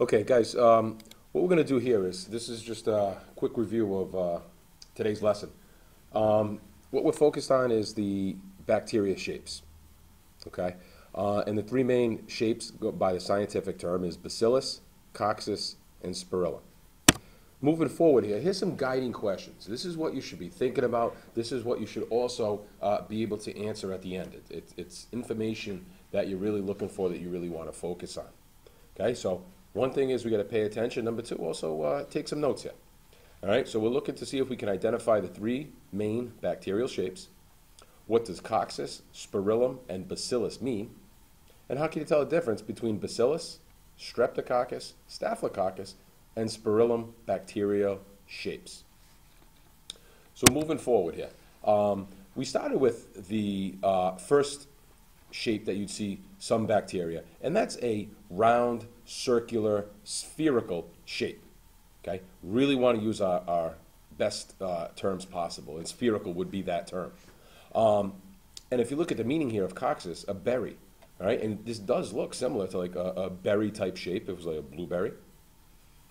Okay, guys, um, what we're going to do here is this is just a quick review of uh, today's lesson. Um, what we're focused on is the bacteria shapes. Okay, uh, and the three main shapes by the scientific term is Bacillus, Coccus, and Spirilla. Moving forward here, here's some guiding questions. This is what you should be thinking about. This is what you should also uh, be able to answer at the end. It, it, it's information that you're really looking for that you really want to focus on. Okay, so one thing is we got to pay attention. Number two, also uh, take some notes here. All right, so we're looking to see if we can identify the three main bacterial shapes. What does coccus, spirillum, and bacillus mean? And how can you tell the difference between bacillus, streptococcus, staphylococcus, and spirillum bacterial shapes? So moving forward here, um, we started with the uh, first shape that you'd see some bacteria, and that's a round, circular, spherical shape. Okay, really want to use our, our best uh, terms possible, and spherical would be that term. Um, and if you look at the meaning here of coccus, a berry, all right, and this does look similar to like a, a berry type shape. It was like a blueberry.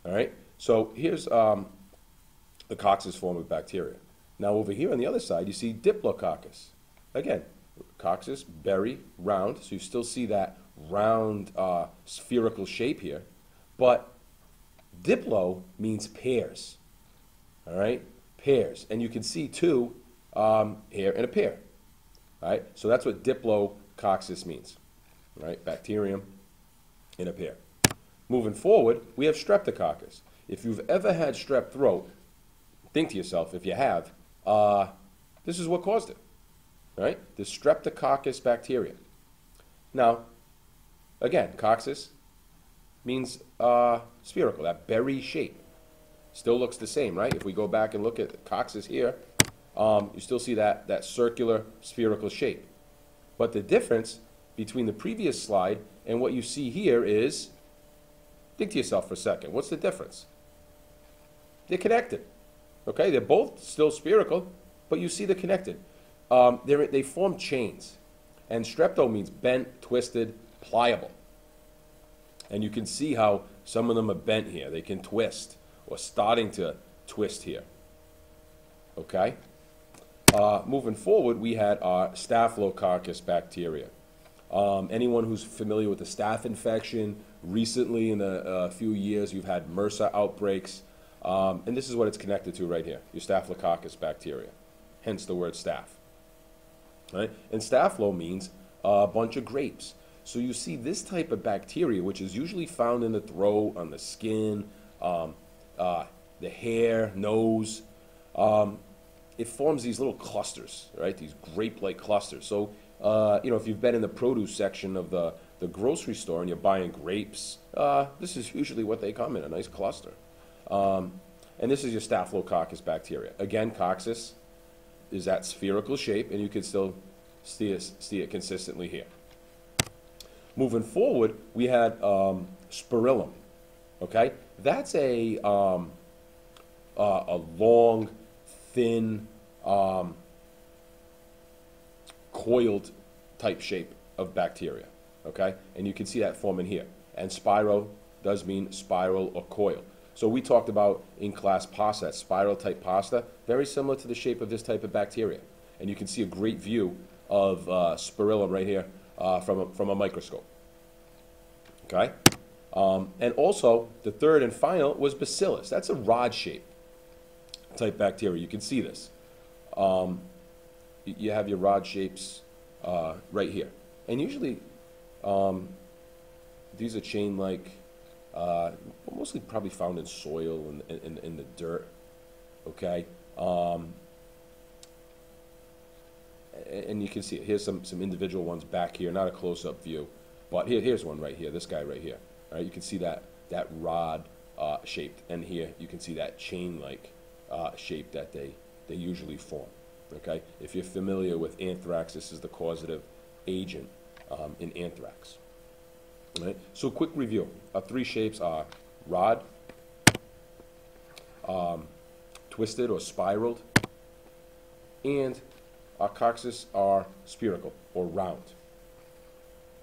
All right, so here's um, the coccus form of bacteria. Now over here on the other side, you see Diplococcus. Again, coccus, berry, round, so you still see that round uh, spherical shape here. But diplo means pairs, all right? Pairs. And you can see two um, here in a pair, all right? So that's what diplo diplococcus means, right? Bacterium in a pair. Moving forward, we have streptococcus. If you've ever had strep throat, think to yourself, if you have, uh, this is what caused it right? The Streptococcus bacteria. Now, again, coccus means uh, spherical, that berry shape. Still looks the same, right? If we go back and look at coccus here, um, you still see that, that circular spherical shape. But the difference between the previous slide and what you see here is, think to yourself for a second, what's the difference? They're connected. Okay, they're both still spherical, but you see they're connected. Um, they form chains. And strepto means bent, twisted, pliable. And you can see how some of them are bent here. They can twist or starting to twist here. Okay? Uh, moving forward, we had our Staphylococcus bacteria. Um, anyone who's familiar with the staph infection, recently in a, a few years, you've had MRSA outbreaks. Um, and this is what it's connected to right here your Staphylococcus bacteria, hence the word staph right? And staphylo means a bunch of grapes. So you see this type of bacteria, which is usually found in the throat, on the skin, um, uh, the hair, nose. Um, it forms these little clusters, right? These grape-like clusters. So uh, you know, if you've been in the produce section of the the grocery store and you're buying grapes, uh, this is usually what they come in, a nice cluster. Um, and this is your Staphylococcus bacteria. Again, coccus is that spherical shape, and you can still see it, see it consistently here. Moving forward, we had um, spirillum. Okay, that's a um, uh, a long, thin, um, coiled type shape of bacteria. Okay, and you can see that forming here. And spiral does mean spiral or coil. So we talked about in class pasta, spiral type pasta, very similar to the shape of this type of bacteria. And you can see a great view of uh, spirillum right here uh, from, a, from a microscope. Okay? Um, and also, the third and final was bacillus. That's a rod shape type bacteria. You can see this. Um, you have your rod shapes uh, right here. And usually, um, these are chain like uh, mostly probably found in soil and in, in, the dirt. Okay. Um, and you can see. Here's some, some individual ones back here, not a close-up view, but here, here's one right here, this guy right here. All right, you can see that, that rod uh, shaped, and here you can see that chain-like uh, shape that they, they usually form. Okay, if you're familiar with anthrax, this is the causative agent um, in anthrax. Right? So quick review. Our three shapes are rod, um, twisted or spiraled, and our coccus are spherical or round.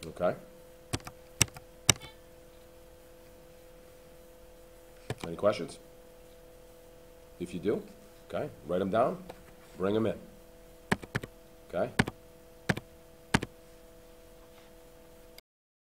Okay? Any questions? If you do, okay, write them down, bring them in. Okay?